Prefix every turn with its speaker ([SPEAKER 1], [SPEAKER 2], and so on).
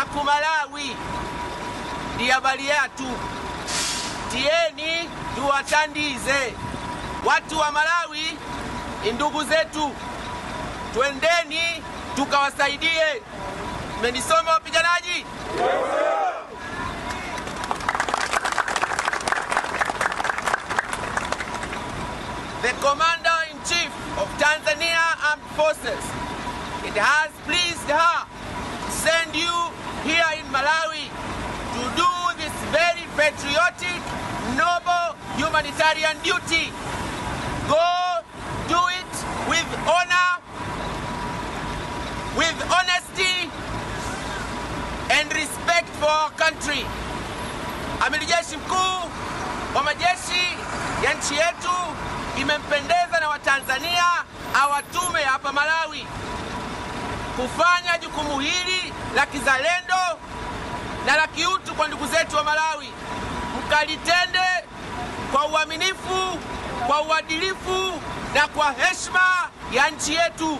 [SPEAKER 1] aku Malawi ndi habari yathu, tiyeni tuwatandize watu wa Malawi, indugu ndugu zetu, twendeni tukawasaidie. Mmenisoma wapiganaji? The Commander-in-Chief of Tanzania Armed Forces, it has pleased her to send you here in Malawi to do this very patriotic, noble humanitarian duty. Go do it with honor, with honesty and respect for our country. Amiri Jeshi Mkuu wa majeshi ya nchi yetu imempendeza na Watanzania awatume hapa Malawi kufanya jukumu hili la kizalendo na la kiutu kwa ndugu zetu wa Malawi, mkalitende kwa uaminifu, kwa uadilifu na kwa heshima ya nchi yetu.